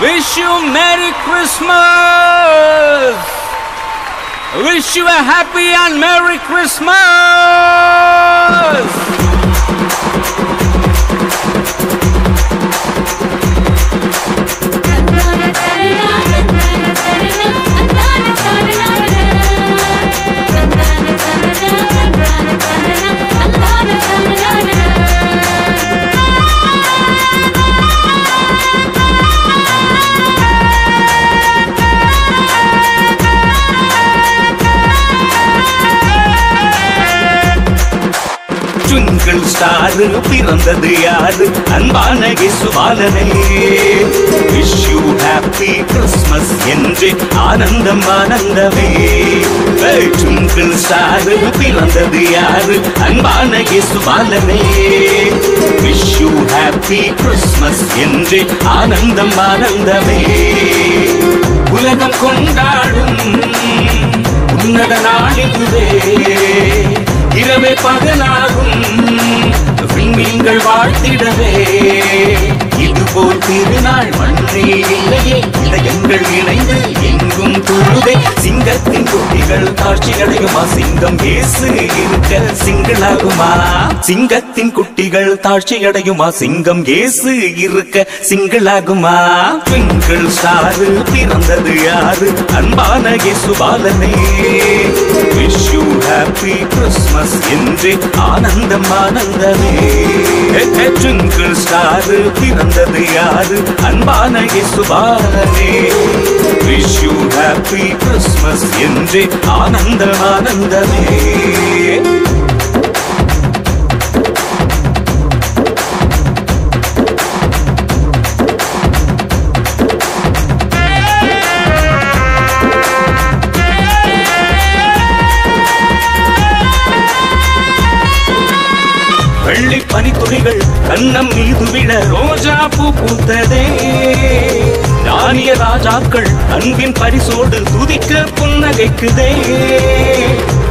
Wish you Merry Christmas! Wish you a happy and Merry Christmas! யாரு பிறந்தது யாரு? அன்பான இசுபாலனே விஷ் யூ ஹாப்பி கிறிஸ்மஸ் என்று ஆனந்தம் ஆனந்தமே. ட்விங்கிள் சாரு பிறந்தது யாரு? அன்பான இசுபாலனே விஷ் யூ ஹாப்பி கிறிஸ்மஸ் என்று ஆனந்தம் ஆனந்தமே. உலகம் கொண்டாடும் உன்னத நாளிதுவே இரவே பகலாகும் நீங்கள் வாழ்த்திடவே. இதுபோல் திருநாள் மன்றே இல்லையே. இதயங்கள் இணைந்து எங்கும் துருவே சிங்கத்தின் குட்டிகள் காட்சி அடையுமா சிங்கம் ஏசு இருக்க சிங்களாகுமா? சிங்கத்தின் குட்டிகள் தாழ்ச்சி அடையுமா சிங்கம் ஏசு இருக்க சிங்களாகுமா? பெண்கள் சாறு பிறந்தது யாரு? அன்பான இயேசு பாலனே. விஷு ஹாப்பி கிறிஸ்மஸ் என்று ஆனந்தம் ஆனந்தமே. ட்விங்கிள் ஸ்டாரு பிறந்தது யாரு? அன்பான இசுபாரனே விஷ் யூ ஹாப்பி கிறிஸ்மஸ் என்று ஆனந்தம் ஆனந்தமே. வெள்ளி பனித்துளிகள் கண்ணம் மீது விட ரோஜா பூ பூத்ததே. ராணிய ராஜாக்கள் அன்பின் பரிசோடு துதிக்க புன்னகைக்குதே.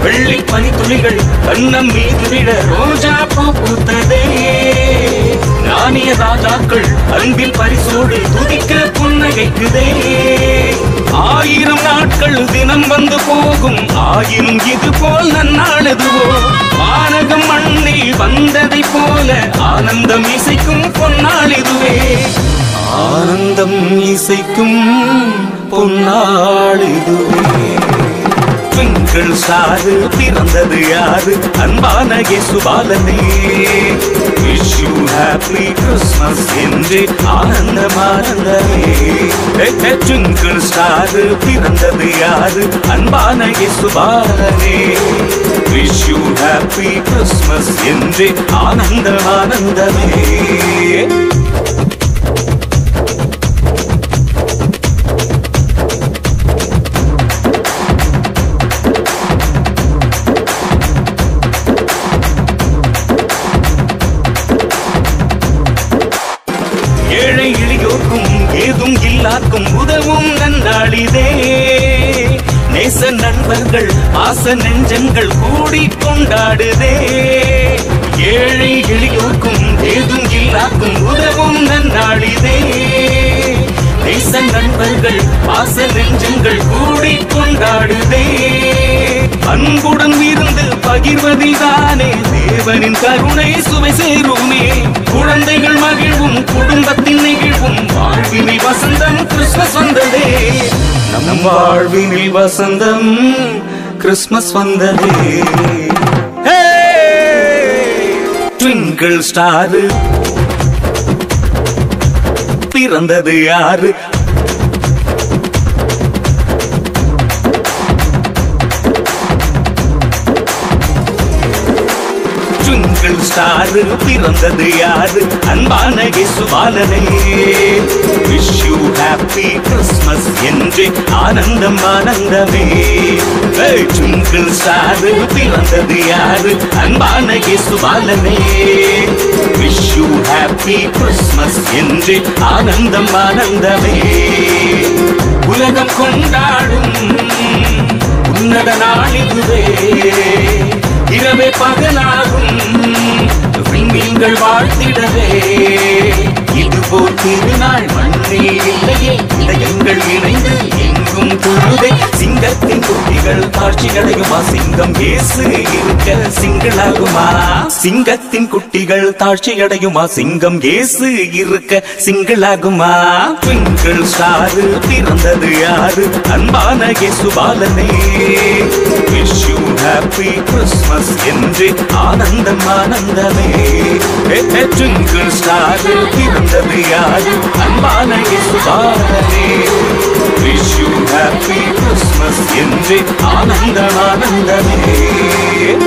வெள்ளி பனித்துளிகள் கண்ணம் மீது விட ரோஜா பூ பூத்ததே. ராணிய ராஜாக்கள் அன்பின் பரிசோடு துதிக்க புன்னகைக்குதே. ஆயிரம் நாட்கள் தினம் வந்து போகும். ஆயினும் இது போல் நன்னாளதுவோ வானகம் மண்ணை வந்ததை போல ஆனந்தம் இசைக்கும் பொன்னாள் இதுவே. ஆனந்தம் இசைக்கும் பொன்னாள் இதுவே. பெண்கள் சாறு பிறந்தது யாரு? அன்பான இயேசுபாலனே விஷ் யூ ஹாப்பி கிறிஸ்மஸ் என்று ஆனந்தம் ஆனந்தமே ட்விங்கிள் ஸ்டாரு பிறந்தது யாரு அன்பான இயேசுபாலனே விஷ் யூ ஹாப்பி கிறிஸ்மஸ் என்று ஆனந்தம் ஆனந்தமே ஏழை எளியோர்க்கும் ஏதும் இல்லாக்கும் உதவும் நன்னாளிதே நேச நண்பர்கள் ஆச நெஞ்சங்கள் கூடி கொண்டாடுதே. ஏழை எளியோர்க்கும் ஏதும் இல்லாக்கும் உதவும் நன்னாளிதே நேச நண்பர்கள் ஆச நெஞ்சங்கள் கூடி கொண்டாடுதே. அன்புடன் இருந்து பகிர்வதில் தானே தேவனின் கருணை சுவை சேருமே. குழந்தைகள் மகிழ்வும் குடும்பத்தின் நிகழ்வும் வாழ்வினில் வசந்தம் கிறிஸ்மஸ் வந்ததே. நம் வாழ்வினில் வசந்தம் கிறிஸ்மஸ் வந்ததே. ட்விங்கிள் ஸ்டாரு பிறந்தது யாரு? ஸ்டாரு பிறந்தது யாரு? அன்பான இயேசுபாலனே. விஷ் யூ ஹாப்பி கிறிஸ்மஸ் என்று ஆனந்தம் ஆனந்தமே. ட்விங்கிள் ஸ்டாரு பிறந்தது யாரு? அன்பான இயேசுபாலனே. விஷ் யூ ஹாப்பி கிறிஸ்மஸ் என்று ஆனந்தம் ஆனந்தமே. உலகம் கொண்டாடும் உன்னத நாளிதுவே இரவே பகலாக நீங்கள் வாழ்த்திடவே. இது போல் திருநாள் மன்றே இல்லையே. இதயங்கள் இணைந்து எங்கும் தொழுதே. சிங்கத்தின் குட்டிகள் தாழ்ச்சியடையுமா சிங்கம் ஏசு இருக்க சிங்களாகுமா? சிங்கத்தின் குட்டிகள் தாழ்ச்சியடையுமா சிங்கம் ஏசு இருக்க சிங்களாகுமா? பெண்கள் சாறு பிறந்தது யாரு? அன்பான இயேசு பாலனே. ஹாப்பி கிறிஸ்மஸ் என்று ஆனந்தம் ஆனந்தமே. ட்விங்கிள் ஸ்டாரில் பிறந்தது யாரு? அன்பான இயேசு விஷ் யூ ஹாப்பி கிறிஸ்மஸ் என்று ஆனந்தம் ஆனந்தமே.